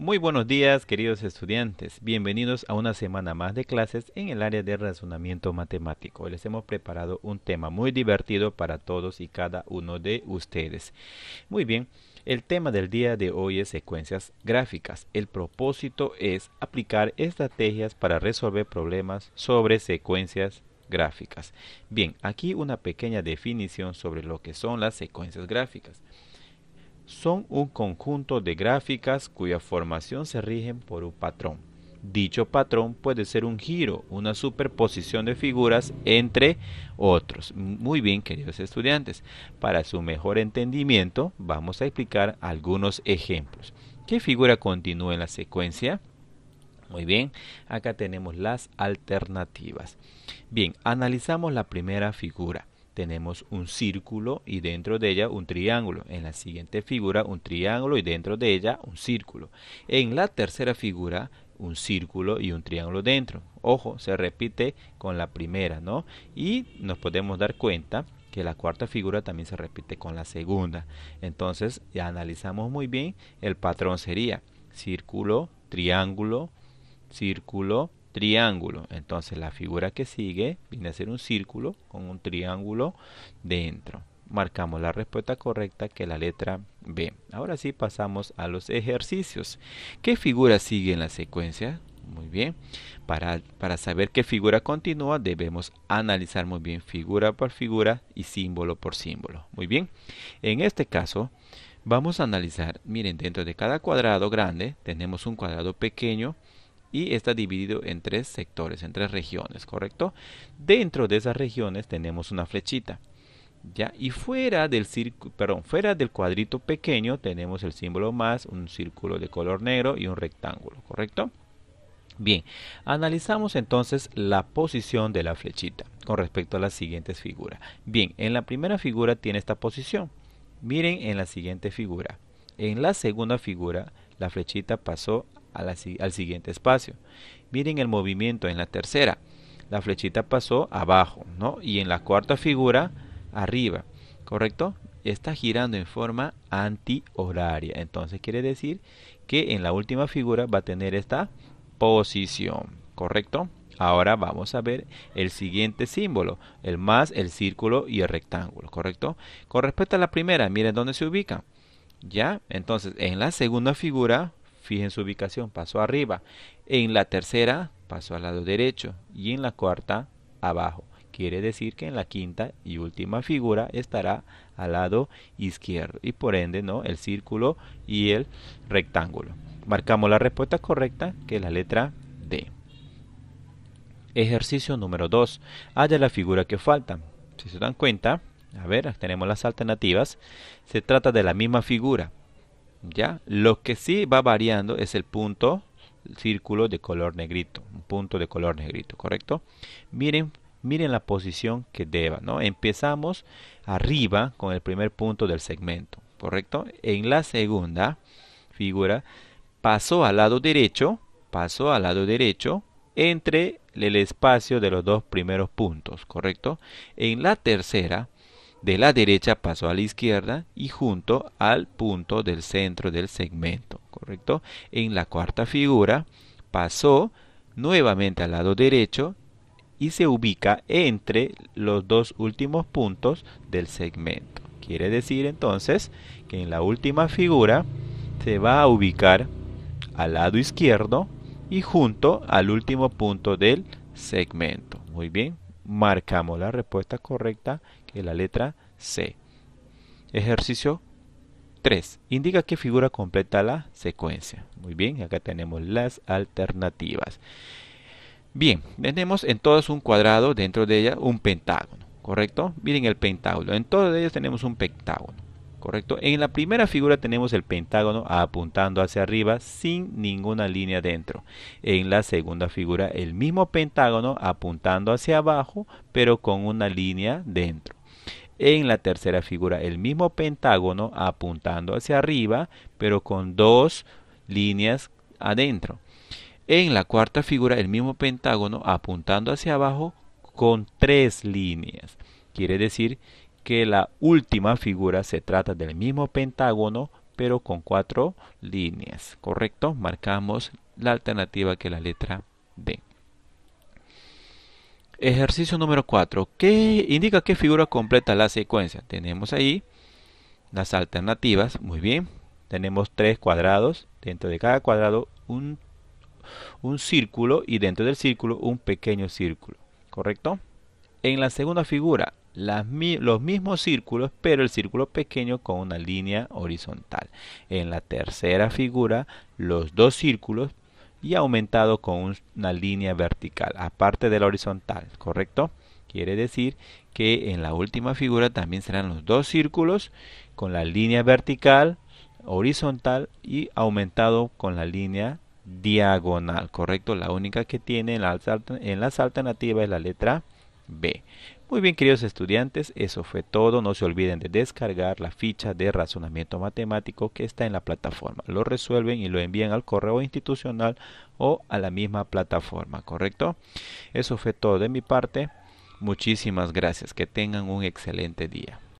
Muy buenos días queridos estudiantes, bienvenidos a una semana más de clases en el área de razonamiento matemático. Hoy les hemos preparado un tema muy divertido para todos y cada uno de ustedes. Muy bien, el tema del día de hoy es secuencias gráficas. El propósito es aplicar estrategias para resolver problemas sobre secuencias gráficas. Bien, aquí una pequeña definición sobre lo que son las secuencias gráficas son un conjunto de gráficas cuya formación se rigen por un patrón. Dicho patrón puede ser un giro, una superposición de figuras entre otros. Muy bien, queridos estudiantes. Para su mejor entendimiento, vamos a explicar algunos ejemplos. ¿Qué figura continúa en la secuencia? Muy bien, acá tenemos las alternativas. Bien, analizamos la primera figura tenemos un círculo y dentro de ella un triángulo. En la siguiente figura un triángulo y dentro de ella un círculo. En la tercera figura un círculo y un triángulo dentro. Ojo, se repite con la primera, ¿no? Y nos podemos dar cuenta que la cuarta figura también se repite con la segunda. Entonces, analizamos muy bien, el patrón sería círculo, triángulo, círculo, triángulo. Entonces la figura que sigue viene a ser un círculo con un triángulo dentro. Marcamos la respuesta correcta que es la letra B. Ahora sí pasamos a los ejercicios. ¿Qué figura sigue en la secuencia? Muy bien. Para, para saber qué figura continúa debemos analizar muy bien figura por figura y símbolo por símbolo. Muy bien. En este caso vamos a analizar, miren, dentro de cada cuadrado grande tenemos un cuadrado pequeño y está dividido en tres sectores, en tres regiones, ¿correcto? Dentro de esas regiones tenemos una flechita. ¿Ya? Y fuera del círculo, perdón, fuera del cuadrito pequeño tenemos el símbolo más, un círculo de color negro y un rectángulo, ¿correcto? Bien, analizamos entonces la posición de la flechita con respecto a las siguientes figuras. Bien, en la primera figura tiene esta posición. Miren en la siguiente figura. En la segunda figura, la flechita pasó al siguiente espacio. Miren el movimiento en la tercera. La flechita pasó abajo, ¿no? Y en la cuarta figura, arriba, ¿correcto? Está girando en forma antihoraria. Entonces quiere decir que en la última figura va a tener esta posición, ¿correcto? Ahora vamos a ver el siguiente símbolo, el más, el círculo y el rectángulo, ¿correcto? Con respecto a la primera, miren dónde se ubica. ¿Ya? Entonces, en la segunda figura Fijen su ubicación, pasó arriba. En la tercera pasó al lado derecho y en la cuarta abajo. Quiere decir que en la quinta y última figura estará al lado izquierdo y por ende no el círculo y el rectángulo. Marcamos la respuesta correcta que es la letra D. Ejercicio número 2. Haya la figura que falta. Si se dan cuenta, a ver, tenemos las alternativas. Se trata de la misma figura, ¿ya? Lo que sí va variando es el punto círculo de color negrito, un punto de color negrito, ¿correcto? Miren, miren la posición que deba, ¿no? Empezamos arriba con el primer punto del segmento, ¿correcto? En la segunda figura pasó al lado derecho, pasó al lado derecho entre el espacio de los dos primeros puntos, ¿correcto? En la tercera de la derecha pasó a la izquierda y junto al punto del centro del segmento, ¿correcto? En la cuarta figura pasó nuevamente al lado derecho y se ubica entre los dos últimos puntos del segmento. Quiere decir entonces que en la última figura se va a ubicar al lado izquierdo y junto al último punto del segmento. Muy bien, marcamos la respuesta correcta que es la letra C. Ejercicio 3. Indica qué figura completa la secuencia. Muy bien, acá tenemos las alternativas. Bien, tenemos en todos un cuadrado, dentro de ella un pentágono, ¿correcto? Miren el pentágono, en todos ellos tenemos un pentágono. ¿Correcto? En la primera figura tenemos el pentágono apuntando hacia arriba sin ninguna línea dentro. En la segunda figura el mismo pentágono apuntando hacia abajo pero con una línea dentro. En la tercera figura el mismo pentágono apuntando hacia arriba pero con dos líneas adentro. En la cuarta figura el mismo pentágono apuntando hacia abajo con tres líneas. Quiere decir que la última figura se trata del mismo pentágono, pero con cuatro líneas. ¿Correcto? Marcamos la alternativa que es la letra D. Ejercicio número 4. ¿Qué indica qué figura completa la secuencia? Tenemos ahí las alternativas. Muy bien. Tenemos tres cuadrados. Dentro de cada cuadrado un, un círculo y dentro del círculo un pequeño círculo. ¿Correcto? En la segunda figura, los mismos círculos, pero el círculo pequeño con una línea horizontal. En la tercera figura, los dos círculos y aumentado con una línea vertical, aparte de la horizontal, ¿correcto? Quiere decir que en la última figura también serán los dos círculos con la línea vertical, horizontal y aumentado con la línea diagonal, ¿correcto? La única que tiene en las, en las alternativas es la letra B. Muy bien, queridos estudiantes, eso fue todo. No se olviden de descargar la ficha de razonamiento matemático que está en la plataforma. Lo resuelven y lo envían al correo institucional o a la misma plataforma, ¿correcto? Eso fue todo de mi parte. Muchísimas gracias. Que tengan un excelente día.